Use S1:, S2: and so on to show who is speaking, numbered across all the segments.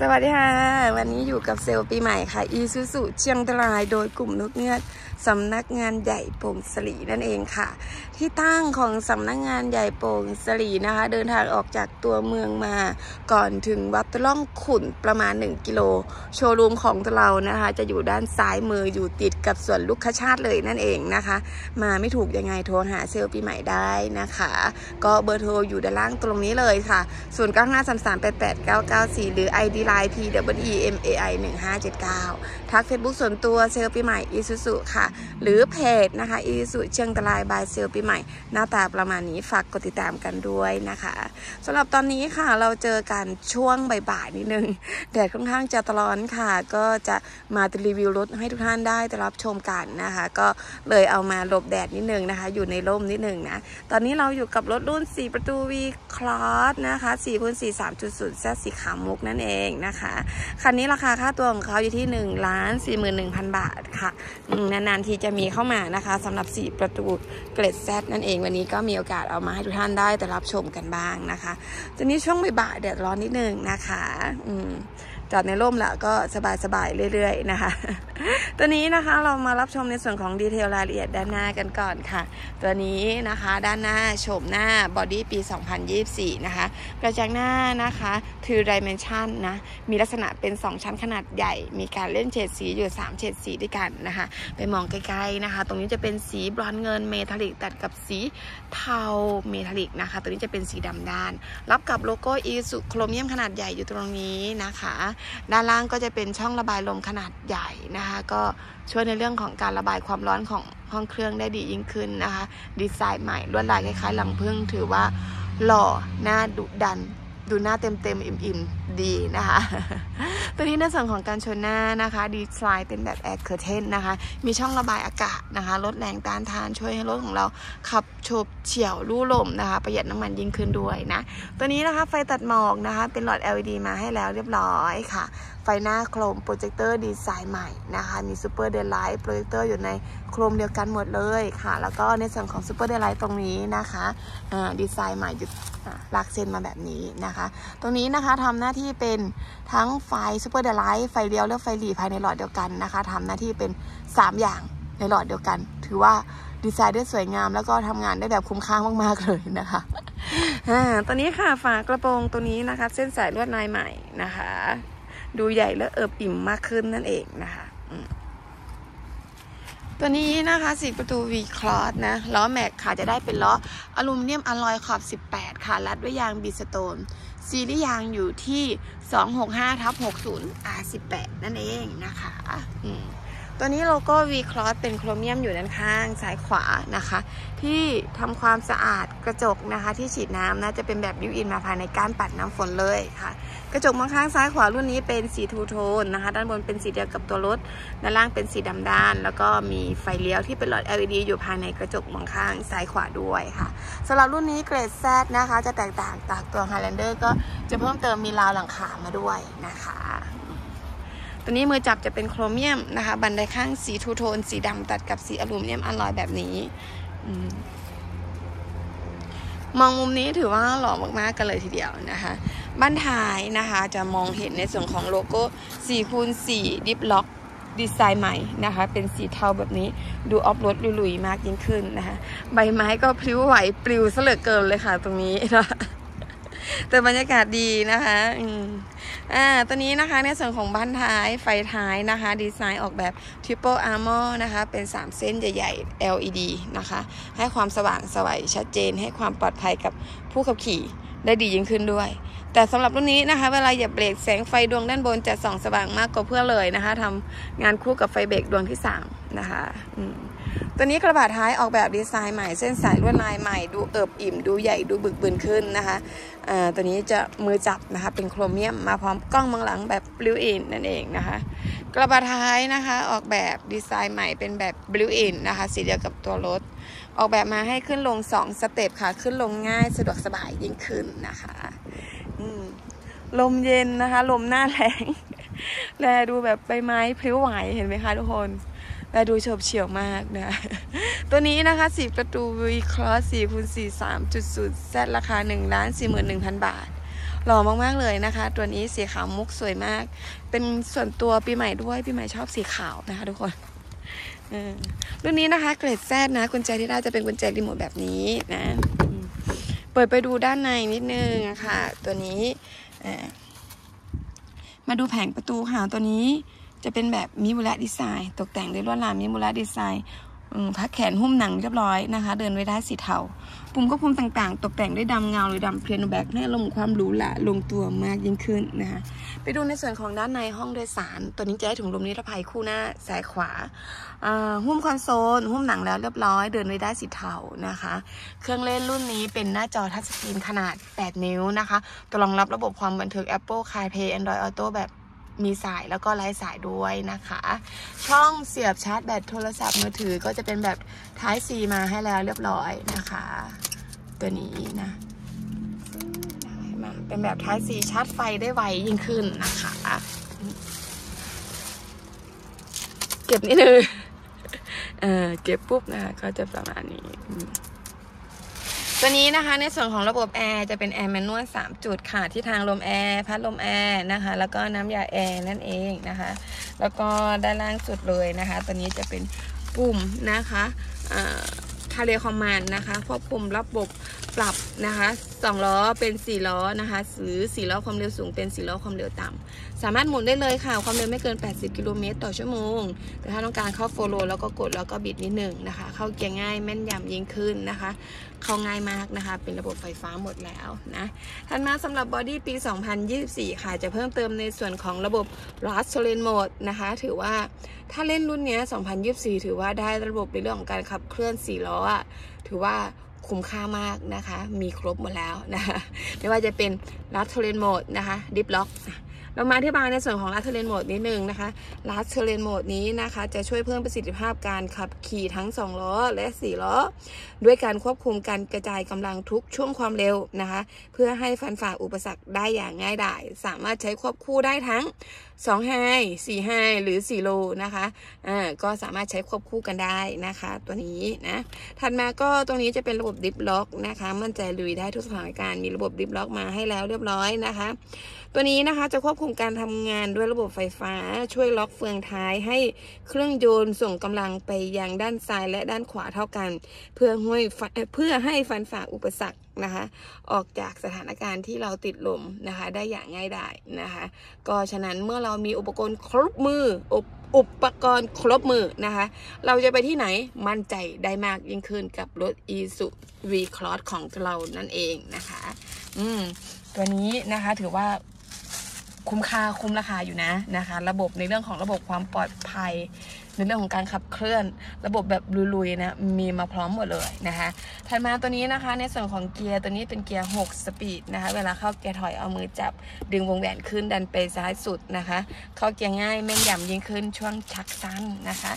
S1: สวัสดีค่ะ วันนี้อยู่กับเซลล์ปีใหม่ค่ะ อีซูซูเชียงรายโดยกลุ่มนกเงือกสำนักงานใหญ่โป่งสลีนั่นเองค่ะ ที่ตั้งของสำนักงานใหญ่โป่งสลีนะคะ เดินทางออกจากตัวเมืองมา ก่อนถึงวัดล่องขุนประมาณ 1 กิโล โชว์รูมของเรานะคะ จะอยู่ด้านซ้ายมืออยู่ติดกับสวนลูกคชาติเลยนั่นเองนะคะ มาไม่ถูกยังไงโทรหาเซลล์ปีใหม่ได้นะคะ ก็เบอร์โทรอยู่ด้านล่างตรงนี้เลยค่ะ 0 9 5 3 3 8 8 9 9 4 หรือ ID Line P W E M A I 1579 ทัก Facebook ส่วนตัวเซลปีใหม่อีซูซูค่ะ หรือเพจนะคะอีซูเชียงตรายบายเซลปีใหม่ หน้าตาประมาณนี้ฝากกดติดตามกันด้วยนะคะสำหรับตอนนี้ค่ะเราเจอกันช่วงบ่ายๆนิดนึงแดดค่อนข้างจะตร้อนค่ะ ก็จะมารีวิวรถให้ทุกท่านได้รับชมกันนะคะ ก็เลยเอามาหลบแดดนิดนึงนะคะ อยู่ในร่มนิดนึงนะ ตอนนี้เราอยู่กับรถรุ่น 4 ประตู V Cross นะคะ4คูณ4 3.0แซสีขาวมุกนั่นเองนะคะ คันนี้ราคาค่าตัวของเขาอยู่ที่1ล้าน41,000บาทค่ะ นานๆทีจะมีเข้ามานะคะสำหรับ 4 ประตูเกรดแซนั่นเองวันนี้ก็มีโอกาสเอามาให้ทุกท่านได้แต่รับชมกันบ้างนะคะตอนนี้ช่วงบ่ายๆแดดร้อนนิดนึงนะคะ อืม จอดในร่มแล้วก็สบายๆเรื่อย ๆ นะคะ ตัวนี้นะคะเรามารับชมในส่วนของ detail รายละเอียดด้านหน้ากันก่อนค่ะ ตัวนี้นะคะด้านหน้าโฉมหน้า body ปี 2024 นะคะ กระจังหน้านะคะคือ dimension นะ มีลักษณะเป็น 2 ชั้นขนาดใหญ่ มีการเล่นเฉดสีอยู่ 3 เฉดสีด้วยกันนะคะ ไปมองใกล้ๆนะคะ ตรงนี้จะเป็นสีบรอนซ์เงินเมทัลลิกตัดกับสีเทาเมทัลลิกนะคะ ตัวนี้จะเป็นสีดำด้าน รับกับโลโก้อีซูซุโครเมียมขนาดใหญ่อยู่ตรงนี้นะคะด้านล่างก็จะเป็นช่องระบายลมขนาดใหญ่นะคะ ก็ช่วยในเรื่องของการระบายความร้อนของห้องเครื่องได้ดียิ่งขึ้นนะคะ ดีไซน์ใหม่ลวดลายคล้ายๆรังผึ้งถือว่าหล่อหน้าดุดัน ดูหน้าเต็มเต็มอิ่มๆดีนะคะ ตัวนี้ในส่วนของกันชนหน้านะคะ ดีไซน์เป็นแบบ air curtain นะคะ มีช่องระบายอากาศนะคะ ลดแรงต้านทานช่วยให้รถของเราขับโฉบเฉี่ยวลู่ลมนะคะ ประหยัดน้ำมันยิ่งขึ้นด้วยนะ ตัวนี้นะคะไฟตัดหมอกนะคะ เป็นหลอด LED มาให้แล้วเรียบร้อยค่ะ ไฟหน้าโคมโปรเจคเตอร์ดีไซน์ใหม่นะคะ มี super daylight projector อยู่ในโคมเดียวกันหมดเลยค่ะ แล้วก็ในส่วนของ super daylight ตรงนี้นะคะดีไซน์ใหม่ยุดลากเส้นมาแบบนี้นะคะ ตรงนี้นะคะทำหน้าที่เป็นทั้งไฟ super daylight ไฟเลี้ยวและไฟหรี่ภายในหลอดเดียวกันนะคะทำหน้าที่เป็น 3 อย่างในหลอดเดียวกัน ถือว่าดีไซน์ได้สวยงาม แล้วก็ทำงานได้แบบคุ้มค่ามาก ๆ เลยนะคะอ่าตัวนี้ค่ะฝากระโปรงตัวนี้นะคะ เส้นสายลวดลายใหม่นะคะ ดูใหญ่และเอิบอิ่มมากขึ้นนั่นเองนะคะตัวนี้นะคะสีประตู V Cross นะล้อแม็กค่ะจะได้เป็นล้ออลูมิเนียมอลลอยขอบ18 ค่ะรัดด้วยยางบีสโตนซีรีส์ยางอยู่ที่ 265ทับ60 R18 นั่นเองนะคะอืม ตัวนี้โลโก้ V Cross เป็นโครเมียมอยู่ด้านข้างซ้ายขวานะคะ ที่ทำความสะอาดกระจกนะคะที่ฉีดน้ำนะจะเป็นแบบ built-in มาภายในก้านปัดน้ำฝนเลยค่ะ กระจกมองข้างซ้ายขวารุ่นนี้เป็นสี two-tone นะคะ ด้านบนเป็นสีเดียวกับตัวรถด้านล่างเป็นสีดำด้าน แล้วก็มีไฟเลี้ยวที่เป็นหลอด LED อยู่ภายในกระจกมองข้างซ้ายขวาด้วยค่ะสำหรับรุ่นนี้เกรด Zนะคะ จะแตกต่างจากตัว Highlander ก็จะเพิ่มเติมมีราวหลังคามาด้วยนะคะ ตัวนี้มือจับจะเป็นโครเมียมนะคะ บันไดข้างสี two-tone สีดำตัดกับสีอลูมิเนียมอลลอยแบบนี้มองมุมนี้ถือว่าหล่อมากๆกันเลยทีเดียวนะคะด้านท้ายนะคะจะมองเห็นในส่วนของโลโก้4คูณ4 diff lock ดีไซน์ใหม่นะคะ เป็นสีเทาแบบนี้ดูออฟรถลุยๆมากยิ่งขึ้นนะคะ ใบไม้ก็พลิ้วไหวปลิวเสลือเกินเลยค่ะตรงนี้นะ แต่บรรยากาศดีนะคะอืมอ่าตัวนี้นะคะในส่วนของบ้านท้ายไฟท้ายนะคะ ดีไซน์ออกแบบ Triple Armor นะคะ เป็น 3 เส้นใหญ่ๆ LED นะคะ ให้ความสว่างสวัยชัดเจน ให้ความปลอดภัยกับผู้ขับขี่ได้ดียิ่งขึ้นด้วย แต่สำหรับรุ่นนี้นะคะ เวลาเหยียบเบรกแสงไฟดวงด้านบนจะส่องสว่างมากกว่าเพื่อเลยนะคะทำงานคู่กับไฟเบรกดวงที่3นะคะอืม ตัวนี้กระบะท้ายออกแบบดีไซน์ใหม่เส้นสายลวดลายใหม่ ดูเอิบอิ่ม ดูใหญ่ดูบึกบึนขึ้นนะคะตัวนี้จะมือจับนะคะเป็นโครเมียมมาพร้อมกล้องมองหลังแบบ built-in นั่นเองนะคะ กระบะท้ายนะคะออกแบบดีไซน์ใหม่เป็นแบบ built-in นะคะสีเดียวกับตัวรถ ออกแบบมาให้ขึ้นลง 2 สเต็ปค่ะ ขึ้นลงง่ายสะดวกสบายยิ่งขึ้นนะคะลมเย็นนะคะ ลมหน้าแรงแลดูแบบใบไม้พลิ้วไหวเห็นไหมคะทุกคน และดูเฉบเฉียวมากนะ ตัวนี้นะคะสีประตู V Cross 4คูณ4 3.0 Z ราคา1ล้าน41,000 บาท หล่อมาก ๆ เลยนะคะ ตัวนี้สีขาวมุกสวยมาก เป็นส่วนตัวปีใหม่ด้วย ปีใหม่ชอบสีขาวนะคะทุกคนออรุ่นนี้นะคะ เกรดแซดนะ กุญแจที่ได้จะเป็นกุญแจรีโมทแบบนี้นะ เปิดไปดูด้านในนิดนึงอะค่ะตัวนี้ มาดูแผงประตูค่ะตัวนี้ จะเป็นแบบมิมูระดีไซน์ ตกแต่งด้วยลวดลายมิมูระดีไซน์พักแขนหุ้มหนังเรียบร้อยนะคะ เดินไว้ได้สีเทาปุ่มควบคุมต่างๆ ตกแต่งด้วยดำเงาหรือดำเพลนแบ็กให้ลงความหรูหราลงตัวมากยิ่งขึ้นนะคะไปดูในส่วนของด้านในห้องโดยสาร ตัวนี้จะให้ถุงลมนิรภัยคู่หน้าซ้ายขวาหุ้มคอนโซล หุ้มหนังแล้วเรียบร้อย เดินไว้ได้สีเทานะคะ เครื่องเล่นรุ่นนี้เป็นหน้าจอทัชสกรีนขนาด 8 นิ้วนะคะตัวรองรับระบบความบันทึก Apple CarPlay Android Auto แบบ มีสายแล้วก็ไร้สายด้วยนะคะ ช่องเสียบชาร์จแบตโทรศัพท์มือถือก็จะเป็นแบบ Type C มาให้แล้วเรียบร้อยนะคะ ตัวนี้นะมาเป็นแบบ Type C ชาร์จไฟได้ไวยิ่งขึ้นนะคะ เก็บนิดนึงเออเก็บปุ๊บนะคะก็จะประมาณนี้ ตัวนี้นะคะในส่วนของระบบแอร์จะเป็นแอร์ manual 3จุดค่ะ ทิศทางลมแอร์พัดลมแอร์นะคะ แล้วก็น้ำยาแอร์นั่นเองนะคะ แล้วก็ด้านล่างสุดเลยนะคะ ตัวนี้จะเป็นปุ่มนะคะ Terrain Command นะคะควบคุมระบบปรับนะคะสองล้อเป็นสี่ล้อนะคะหรือสี่ล้อความเร็วสูงเป็นสี่ล้อความเร็วต่ำสามารถหมุนได้เลยค่ะ ความเร็วไม่เกิน 80 กิโลเมตรต่อชั่วโมง แต่ถ้าต้องการเข้า four low แล้วก็กดแล้วก็บิดนิดหนึ่งนะคะ เข้าเกียร์ง่ายแม่นยำยิ่งขึ้นนะคะ เข้าง่ายมากนะคะ เป็นระบบไฟฟ้าหมดแล้วนะถัดมาสำหรับ body ปี 2024 ค่ะ จะเพิ่มเติมในส่วนของระบบ r a s t o l e n Mode นะคะ ถือว่าถ้าเล่นรุ่นนี้ย2024 ถือว่าได้ระบบในเรื่องของการขับเคลื่อน4ล้ออะถือว่าคุ้มค่ามากนะคะ มีครบหมดแล้วนะคะไม่ว่าจะเป็น r a s t o l e n Mode นะคะ Deep Lock เรามาอธิบายในส่วนของ l a t e r a n Mode นิดนึงนะคะ l a t e r a n Mode นี้นะคะ จะช่วยเพิ่มประสิทธิภาพการขับขี่ทั้ง 2 ล้อและ 4 ล้อ ด้วยการควบคุมการกระจายกำลังทุกช่วงความเร็วนะคะ เพื่อให้ฟันฝ่าอุปสรรคได้อย่างง่ายดาย สามารถใช้ควบคู่ได้ทั้ง 2ไฮ4ไฮหรือ 4 โลนะคะอ่าก็สามารถใช้ควบคู่กันได้นะคะ ตัวนี้นะถัดมาก็ตรงนี้จะเป็นระบบ diff lock นะคะ มั่นใจลุยได้ทุกสถานการณ์มีระบบ diff lock มาให้แล้วเรียบร้อยนะคะ ตัวนี้นะคะจะควบคุมการทำงานด้วยระบบไฟฟ้า ช่วยล็อกเฟืองท้ายให้เครื่องยนต์ส่งกำลังไปยังด้านซ้ายและด้านขวาเท่ากัน เพื่อให้เพื่อให้ฟันฝ่าอุปสรรค นะคะ ออกจากสถานการณ์ที่เราติดหล่มนะคะ ได้อย่างง่ายดายนะคะ ก็ฉะนั้นเมื่อเรามีอุปกรณ์ครบมืออุปอุปกรณ์ครบมือนะคะ เราจะไปที่ไหนมั่นใจได้มากยิ่งขึ้นกับรถ e s u v Cross ของเรานั่นเองนะคะ อืม ตัวนี้นะคะถือว่าคุ้มค่าคุ้มราคาอยู่นะนะคะ ระบบในเรื่องของระบบความปลอดภัย ในเรื่องของการขับเคลื่อน ระบบแบบลุยๆนะมีมาพร้อมหมดเลยนะคะถัดมาตัวนี้นะคะในส่วนของเกียร์ตัวนี้เป็นเกียร์ 6 สปีดนะคะเวลาเข้าเกียร์ถอยเอามือจับ ดึงวงแหวนขึ้นดันไปซ้ายสุดนะคะเข้าเกียร์ง่ายแม่นยำยิ่งขึ้นช่วงชักสั้นนะคะ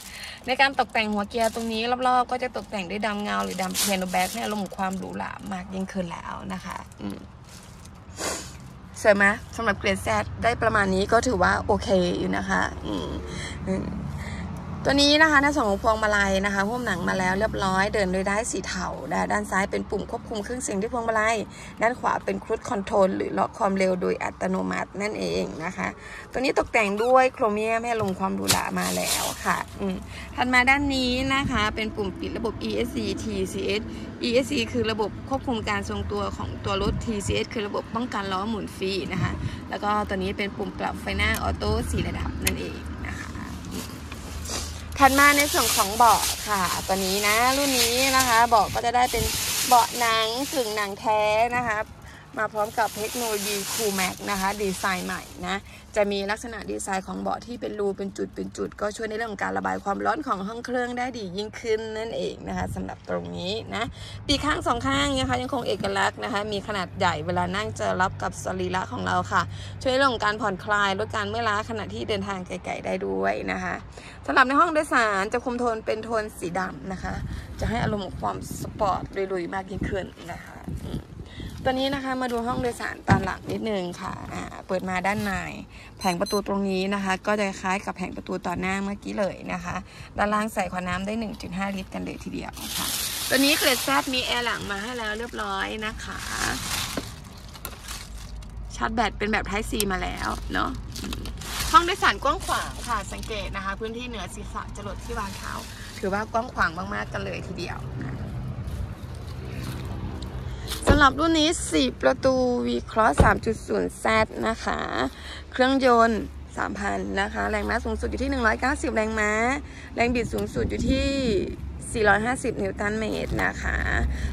S1: ในการตกแต่งหัวเกียร์ตรงนี้รอบๆ ก็จะตกแต่งด้วยดำเงา หรือดำเพียโนแบ็กให้อารมณ์ความหรูหรามากยิ่งขึ้นแล้วนะคะอืมสวยไหมสำหรับเกรดแซดได้ประมาณนี้ก็ถือว่าโอเคอยู่นะคะ อืมอืม ตัวนี้นะคะในส่วนของพวงมาลัยนะคะหุ้มหนังมาแล้วเรียบร้อยเดินโดยได้สีเทาด้านซ้ายเป็นปุ่มควบคุมเครื่องเสียงที่พวงมาลัย ด้านขวาเป็นครูดคอนโทรลหรือล็อกความเร็วโดยอัตโนมัตินั่นเองนะคะ ตัวนี้ตกแต่งด้วยโครเมียมให้ลงความหรูหรามาแล้วค่ะอืมถัดมาด้านนี้นะคะเป็นปุ่มปิดระบบ ESC TCS ESC คือระบบควบคุมการทรงตัวของตัวรถ TCS คือระบบป้องกันล้อหมุนฟรีนะคะ แล้วก็ตัวนี้เป็นปุ่มปรับไฟหน้าออโต้สี่ระดับนั่นเอง ถัดมาในส่วนของเบาะค่ะ ตัวนี้นะรุ่นนี้นะคะเบาะก็จะได้เป็นเบาะหนังกึ่งหนังแท้นะคะ มาพร้อมกับเทคโนโลยีคูแม็กนะคะดีไซน์ใหม่นะจะมีลักษณะดีไซน์ของเบาะที่เป็นรูเป็นจุดเป็นจุด ก็ช่วยในเรื่องของการระบายความร้อนของห้องเครื่องได้ดียิ่งขึ้นนั่นเองนะคะสำหรับตรงนี้นะปีข้างสองข้างนะคะยังคงเอกลักษณ์นะคะมีขนาดใหญ่เวลานั่งจะรับกับสรีระของเราค่ะ ช่วยในเรื่องของการผ่อนคลายลดการเมื่อยล้าขณะที่เดินทางไกลๆได้ด้วยนะคะสำหรับในห้องโดยสารจะคุมโทนเป็นโทนสีดำนะคะ จะให้อารมณ์ของความสปอร์ตลุยๆมากยิ่งขึ้นนะคะอื ตัวนี้นะคะมาดูห้องโดยสารตอนหลังนิดนึงค่ะอ่าเปิดมาด้านในแผงประตูตรงนี้นะคะ ก็จะคล้ายกับแผงประตูตอนหน้าเมื่อกี้เลยนะคะ ด้านล่างใส่ขวดน้ำได้ 1.5 ลิตรกันเลยทีเดียวค่ะ ตัวนี้เกรดแซดมีแอร์หลังมาให้แล้วเรียบร้อยนะคะชาร์จแบตเป็นแบบ Type C มาแล้วเนาะห้องโดยสารกว้างขวางค่ะ สังเกตนะคะ พื้นที่เหนือศีรษะจรดที่วางเท้า ถือว่ากว้างขวางมากๆกันเลยทีเดียวนะ สำหรับรุ่นนี้ 4 ประตู V-Cross 3.0 Z นะคะ เครื่องยนต์ 3,000 นะคะ แรงม้าสูงสุดอยู่ที่ 190 แรงม้า แรงบิดสูงสุดอยู่ที่ 450 นิวตันเมตรนะคะ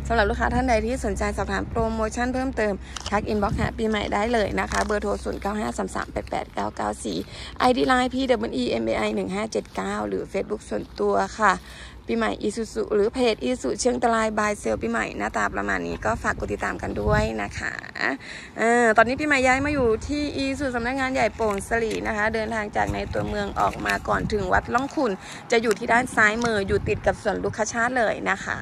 S1: สำหรับลูกค้าท่านใดที่สนใจสอบถามโปรโมชั่นเพิ่มเติม ทัก inbox หาปีใหม่ได้เลยนะคะ เบอร์โทร 0953388994 ID Line P W E M A I 1579 หรือ Facebook ส่วนตัวค่ะ ปีใหม่อีซูซุหรือเพจอีซูซุเชียงราย by sale ปีใหม่หน้าตาประมาณนี้ก็ฝากกดติดตามกันด้วยนะคะเออตอนนี้ปีใหม่ย้ายมาอยู่ที่อีซูซุสำนักงานใหญ่โป่งสลีนะคะ เดินทางจากในตัวเมืองออกมาก่อนถึงวัดร่องขุ่นจะอยู่ที่ด้านซ้ายมืออยู่ติดกับสวนรุกขชาติเลยนะคะ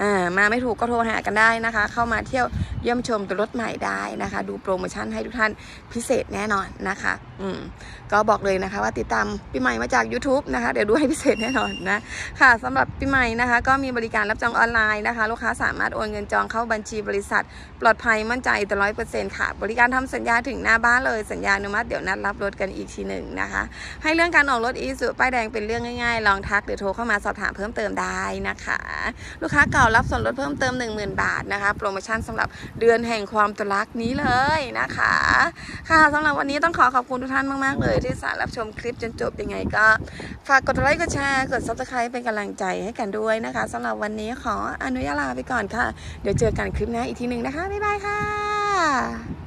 S1: อ่ามาไม่ถูกก็โทรหากันได้นะคะ เข้ามาเที่ยวเยี่ยมชมตัวรถใหม่ได้นะคะ ดูโปรโมชั่นให้ทุกท่านพิเศษแน่นอนนะคะอืมก็บอกเลยนะคะว่าติดตามปีใหม่มาจาก YouTube นะคะ เดี๋ยวดูให้พิเศษแน่นอนนะค่ะสำหรับปีใหม่นะคะ ก็มีบริการรับจองออนไลน์นะคะ ลูกค้าสามารถโอนเงินจองเข้าบัญชีบริษัท ปลอดภัยมั่นใจต่อร้อยเปอร์เซ็นต์ค่ะ บริการทำสัญญาถึงหน้าบ้านเลยสัญญาอนุมัติเดี๋ยวนัดรับรถกันอีกทีหนึ่งนะคะ ให้เรื่องการออกรถอีสุป้ายแดงเป็นเรื่องง่ายๆ ลองทักหรือโทรเข้ามาสอบถามเพิ่มเติมได้นะคะ ลูกค้าเก่ารับส่วนลดเพิ่มเติม 10,000 บาทนะคะ โปรโมชั่นสำหรับเดือนแห่งความตรักนี้เลยนะคะ ค่ะสำหรับวันนี้ต้องขอขอบคุณทุกท่านมากๆเลยที่สารรับชมคลิปจนจบยังไงก็ ฝากกดไลค์กดแชร์กด subscribe เป็นกำลังใจให้กันด้วยนะคะสำหรับวันนี้ขออนุญาตลาไปก่อนค่ะ เดี๋ยวเจอกันคลิปหน้าอีกทีหนึ่งนะคะบ๊ายบายค่ะ